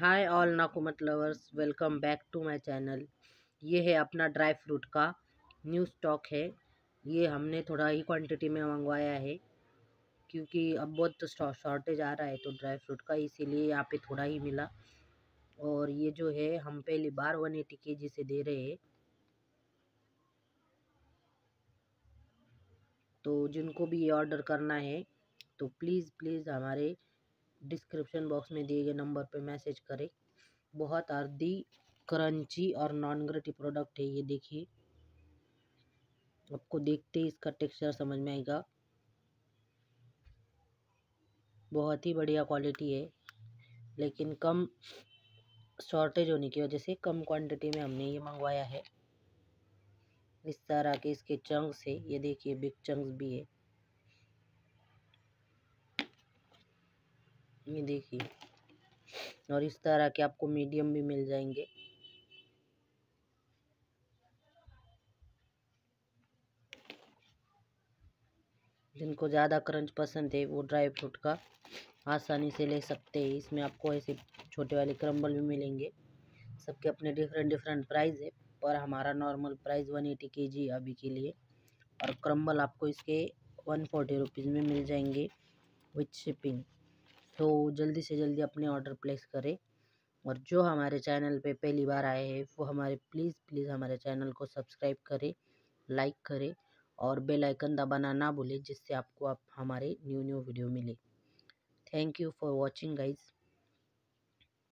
Hi all नाकुमत lovers welcome back to my channel. ये है अपना ड्राई फ्रूट का न्यू स्टॉक है। ये हमने थोड़ा ही क्वांटिटी में मंगवाया है, क्योंकि अब बहुत शॉर्टेज आ रहा है तो ड्राई फ्रूट का, इसीलिए यहाँ पे थोड़ा ही मिला। और ये जो है, हम पहली बार वन एटी के जी से दे रहे हैं। तो जिनको भी ये ऑर्डर करना है तो प्लीज़ प्लीज़ हमारे डिस्क्रिप्शन बॉक्स में दिए गए नंबर पर मैसेज करें। बहुत अर्दी क्रंची और नॉन ग्रेटी प्रोडक्ट है ये देखिए। आपको देखते ही इसका टेक्सचर समझ में आएगा। बहुत ही बढ़िया क्वालिटी है, लेकिन कम शॉर्टेज होने की वजह से कम क्वांटिटी में हमने ये मंगवाया है। इस तरह के इसके चंक्स है, ये देखिए बिग चंक्स भी है। ये देखिए और इस तरह के आपको मीडियम भी मिल जाएँगे। जिनको ज़्यादा क्रंच पसंद है, वो ड्राई फ्रूट का आसानी से ले सकते हैं। इसमें आपको ऐसे छोटे वाले क्रम्बल भी मिलेंगे। सबके अपने डिफरेंट डिफरेंट प्राइस है, पर हमारा नॉर्मल प्राइस वन एटी के जी अभी के लिए। और क्रम्बल आपको इसके वन फोर्टी रुपीज़ में मिल जाएँगे विथ शिपिंग तो जल्दी से जल्दी अपने ऑर्डर प्लेस करें। और जो हमारे चैनल पे पहली बार आए हैं, वो हमारे, प्लीज़ प्लीज़ हमारे चैनल को सब्सक्राइब करें, लाइक करें और बेल आइकन दबाना ना भूलें, जिससे आपको आप, हमारे न्यू न्यू वीडियो मिले। Thank you for watching, guys.